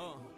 Oh.